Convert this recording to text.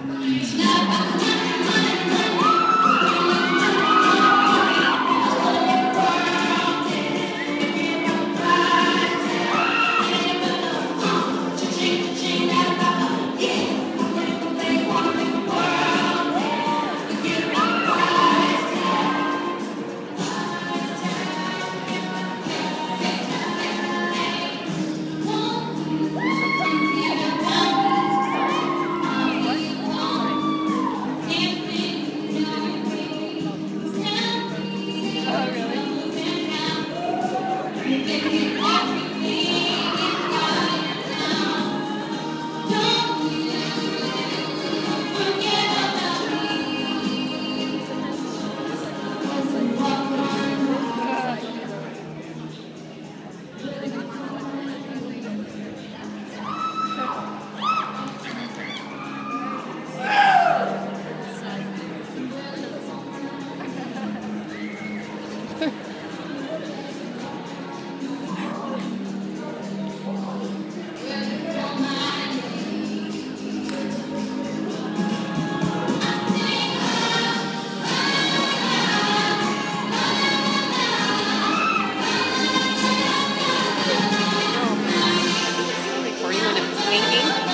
違う working.